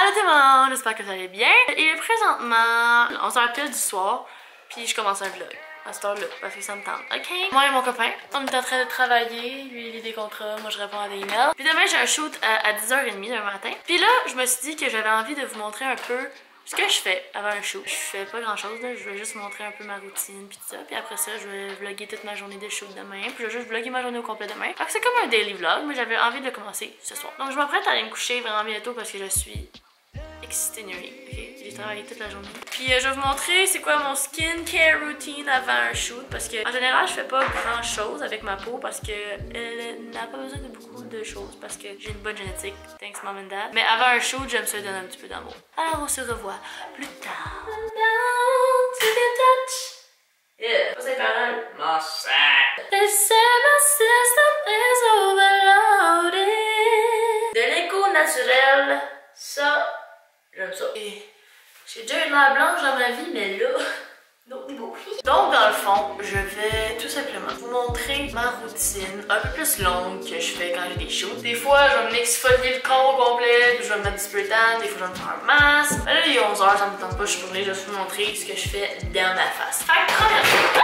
Allô tout le monde, j'espère que vous allez bien. Il est présentement, on se rappelle du soir, puis je commence un vlog à cette heure-là, parce que ça me tente, ok? Moi et mon copain, on est en train de travailler, lui il lit des contrats, moi je réponds à des emails. Puis demain j'ai un shoot à, 10h30 le matin. Puis là, je me suis dit que j'avais envie de vous montrer un peu ce que je fais avant un shoot. Je fais pas grand chose, je vais juste montrer un peu ma routine puis ça. Puis après ça, je vais vlogger toute ma journée de shoot demain. Puis je vais juste vlogger ma journée au complet demain. Donc c'est comme un daily vlog, mais j'avais envie de commencer ce soir. Donc je m'apprête à aller me coucher vraiment bientôt parce que je suis exténuée. ok? J'ai travaillé toute la journée. Puis euh, je vais vous montrer c'est quoi mon skincare routine avant un shoot parce que en général je fais pas grand chose avec ma peau parce que elle n'a pas besoin de beaucoup de choses parce que j'ai une bonne génétique. Thanks mom and dad. Mais avant un shoot j'aime ça donner un petit peu d'amour. Alors on se revoit plus tard. Yeah. They say my overloaded. De l'écho naturel, ça, j'aime ça. Et j'ai déjà une mère blanche dans ma vie, mais là, d'autres niveaux. Donc, dans le fond, je vais tout simplement vous montrer ma routine un peu plus longue que je fais quand j'ai des shoots. Des fois, je vais m'exfolier le corps au complet, puis je vais me mettre du spray tan, des fois, je vais me faire un masque. Mais là, il est 11h, ça me tente pas, je suis pour juste vous montrer ce que je fais dans ma face. Fait que, première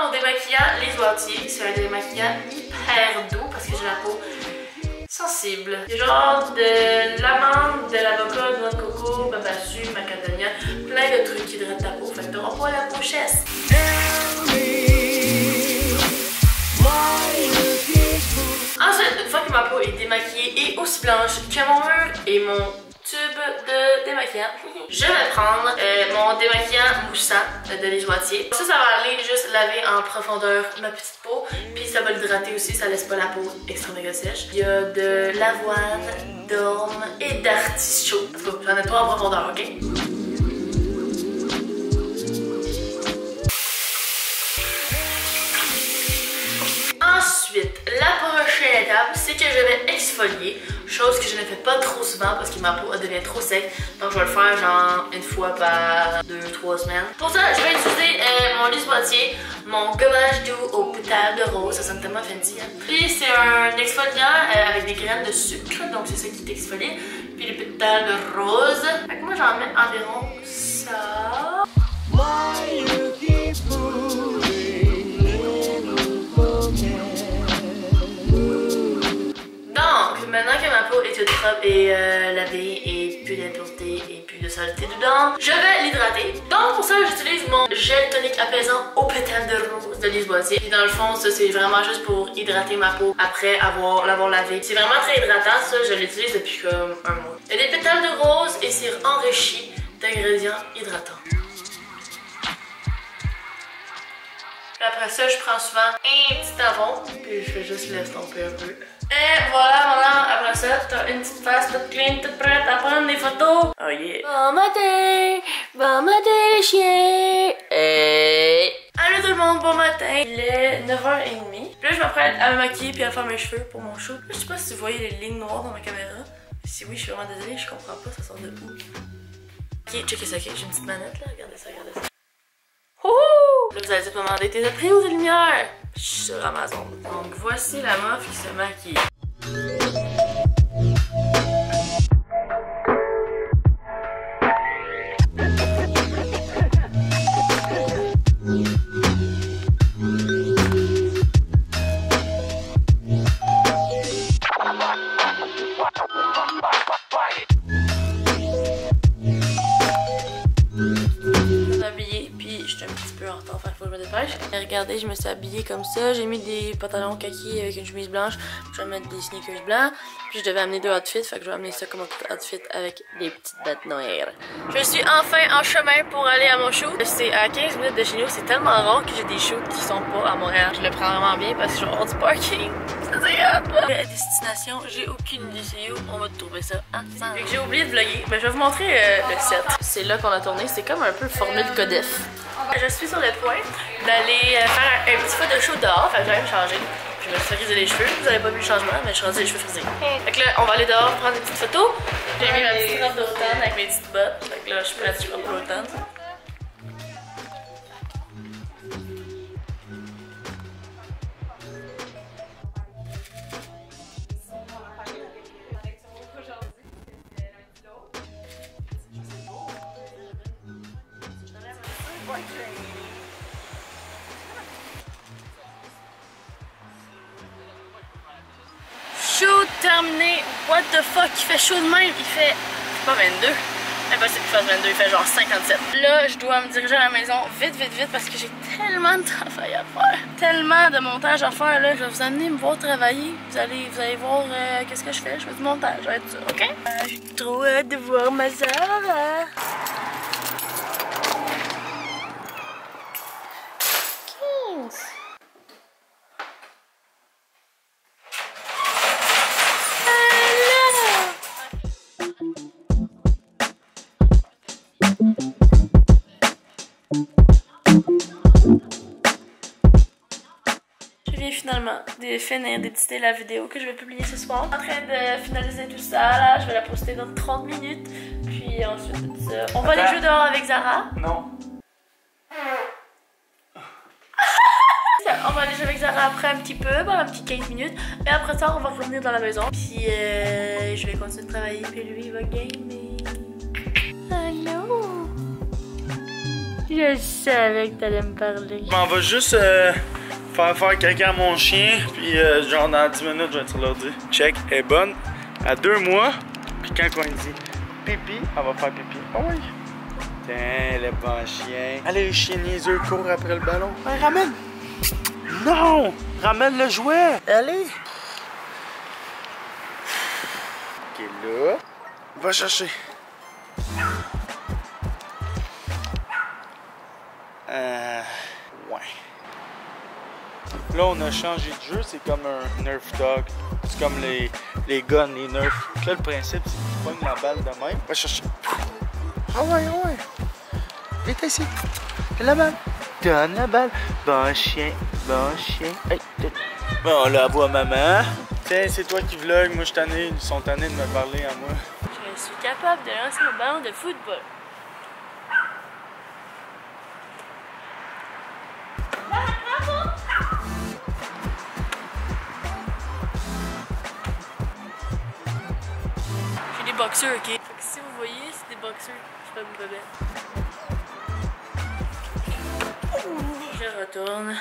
Mon démaquillant Les Oitiers. C'est un démaquillant hyper doux parce que j'ai la peau sensible. Genre de l'amande, de l'avocat, de noix de coco, babassu, macadamia, plein de trucs qui hydratent ta peau. Fait que t'auras pas la pochesse. Ensuite, une fois que ma peau est démaquillée et aussi blanche que mon mur et mon de démaquillant, je vais prendre euh, mon démaquillant moussant de Les Joitiers. Ça, ça va aller juste laver en profondeur ma petite peau, puis ça va l'hydrater aussi, ça laisse pas la peau extra méga sèche. Il y a de l'avoine, d'orme et d'artichaut. J'en ai trois en profondeur, ok? Ensuite, la prochaine étape, c'est que je vais exfolier, chose que je ne fais pas trop souvent parce que ma peau devient trop sec. Donc je vais le faire genre une fois par 2-3 semaines. Pour ça, je vais utiliser euh, mon lisse boîtier, mon gommage doux au pétale de rose, ça sonne tellement fancy. Hein? Puis c'est un exfoliant euh, avec des graines de sucre, donc c'est ça qui t'exfolie. Puis les pétales de rose. Fait que moi j'en mets environ ça. Et euh, lavée et plus d'impuretés et plus de saleté dedans, je vais l'hydrater. Donc, pour ça, j'utilise mon gel tonique apaisant au pétale de rose de Lise Boisier. Et dans le fond, ça, c'est vraiment juste pour hydrater ma peau après avoir l'avoir lavé. C'est vraiment très hydratant, ça, je l'utilise depuis comme un mois. A des pétales de rose et c'est enrichi d'ingrédients hydratants. Après ça, je prends souvent un petit savon, puis je fais juste l'estomper un peu. Et voilà, voilà, après ça, t'as une petite face toute clean, toute prête à prendre des photos. Oh yeah. Bon matin, bon matin, chien. Hey. Allô tout le monde, bon matin. Il est 9h30. Puis là, je m'apprête à me maquiller puis à faire mes cheveux pour mon show. Je sais pas si vous voyez les lignes noires dans ma caméra. Si oui, je suis vraiment désolée, je comprends pas, ça sort de où. Ok, checkez ça, ok, j'ai une petite manette là, regardez ça, regardez ça. Là, vous allez me demander, t'es pris où tes lumières? Sur Amazon. Donc, voici la meuf qui se maquille. Regardez, je me suis habillée comme ça. J'ai mis des pantalons kaki avec une chemise blanche. Je vais mettre des sneakers blancs. Puis je devais amener deux outfits, fait que je vais amener ça comme un outfit avec des petites bottes noires. Je suis enfin en chemin pour aller à mon shoot. C'est à 15 minutes de chez nous. C'est tellement rare que j'ai des shoots qui sont pas à Montréal. Je le prends vraiment bien parce que je suis hors du parking. La destination, j'ai aucune idée c'est où. On va trouver ça ensemble. J'ai oublié de vlogger. Ben, je vais vous montrer euh, le set. C'est là qu'on a tourné. C'est comme un peu formule Codef. Je suis sur le point d'aller euh, faire un, petit peu de show dehors. Fait que je vais me changer. Puis je me suis frisé les cheveux. Vous avez pas vu le changement, mais je suis rendue les cheveux frisés. Fait que là, on va aller dehors prendre des petites photos. J'ai mis ma petite robe d'automne avec mes petites bottes. Fait que là, je suis prête, je suis prête pour l'automne. Shoot terminé. What the fuck? Il fait chaud de même. Il fait. Pas 22. Impossible qu'il fasse 22. Il fait genre 57. Là, je dois me diriger à la maison vite, vite, vite parce que j'ai tellement de travail à faire. Tellement de montage à faire. Là, je vais vous amener me voir travailler. Vous allez, vous allez voir euh, qu'est-ce que je fais. Je fais du montage. Ça va être ça, ok? Euh, j'ai trop hâte de voir ma. 15. Finalement de finir d'éditer la vidéo que je vais publier ce soir. En train de finaliser tout ça, là, je vais la poster dans 30 minutes. Puis ensuite ça, on va aller jouer dehors avec Zara. Non. On va aller jouer avec Zara après un petit peu, pendant un petit 15 minutes. Et après ça, on va revenir dans la maison. Puis euh, je vais continuer de travailler. Puis lui, il va gamer. Non! Je savais que t'allais me parler. On va juste euh, faire faire caca à mon chien, puis euh, genre dans 10 minutes, je vais te l'ordi. Check, elle est bonne. À deux mois, puis quand on dit pipi, elle va faire pipi. Ah oui. Tiens, le bon chien. Allez, le chien niaiseux court après le ballon. Ramène. Non! Ramène le jouet. Allez. Ok, là. Va chercher. Euh. Ouais. Là, on a changé de jeu, c'est comme un Nerf Dog. C'est comme les, les guns, les Nerf. Là, le principe, c'est que tu la balle de même. Va chercher. Ah ouais, ah ouais. Viens ici. La balle. Donne la balle. Bon chien, bon chien. Bon, là, voix maman. Tiens, c'est toi qui vlog. Moi, je suis tanné. Ils sont tannés de me parler à moi. Je suis capable de lancer le ballon de football. Boxeurs, ok? Si vous voyez, c'est des boxeurs. Je. Je retourne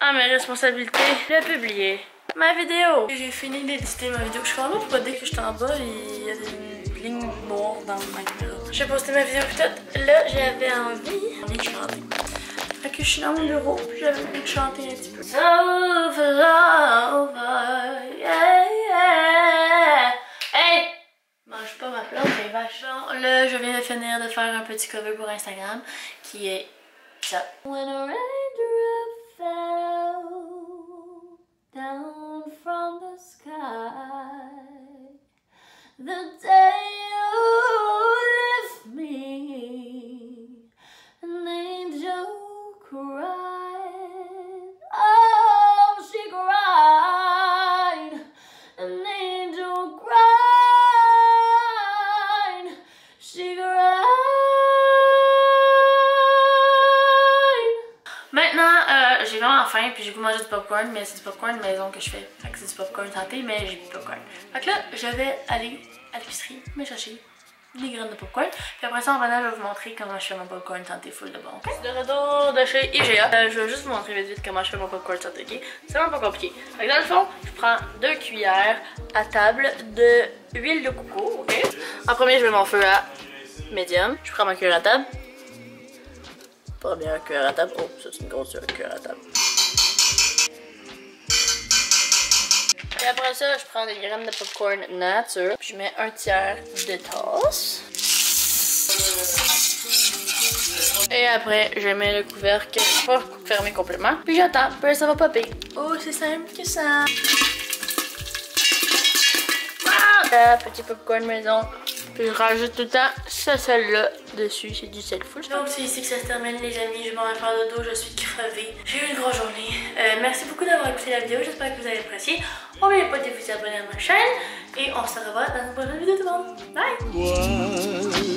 à mes responsabilités de publier ma vidéo. J'ai fini d'éditer ma vidéo. Je comprends pas pourquoi dès que je suis en bas, il y a des lignes noires dans ma caméra. J'ai posté ma vidéo peut-être. Là, j'avais envie de chanter. Fait que je suis dans mon bureau, j'avais envie de chanter un petit peu. Hey! Mange pas ma plante, les vaches. Bon, là, je viens de finir de faire un petit cover pour Instagram qui est ça. When a fell down from the sky, the day faim puis j'ai goût manger du popcorn, mais c'est du popcorn maison que je fais. Fait que c'est du popcorn santé, mais j'ai du popcorn. Fait que là, je vais aller à l'épicerie me chercher des graines de popcorn. Puis après ça, en venant, je vais vous montrer comment je fais mon popcorn santé full de bon. ok? De retour de chez IGA. Euh, je vais juste vous montrer vite vite comment je fais mon popcorn santé, ok? C'est vraiment pas compliqué. Fait que dans le fond, je prends deux cuillères à table de huile de coco, ok? En premier, je mets mon feu à médium. Je prends ma cuillère à table. Première cuillère à table. Oh, c'est une grosse cuillère à table. Et après ça, je prends des graines de popcorn nature. Puis je mets un tiers de tasse. Et après, je mets le couvercle pas fermé complètement. Puis j'attends, puis ça va popper. Oh, c'est simple que ça. Ah! La petit popcorn maison. Je rajoute tout le temps ce sel-là dessus. C'est du sel full. Donc c'est ici que ça se termine les amis. Je m'en vais faire le dos. Je suis crevée. J'ai eu une grosse journée. Euh, merci beaucoup d'avoir écouté la vidéo. J'espère que vous avez apprécié. N'oubliez pas de vous abonner à ma chaîne. Et on se revoit dans une prochaine vidéo tout le monde. Bye!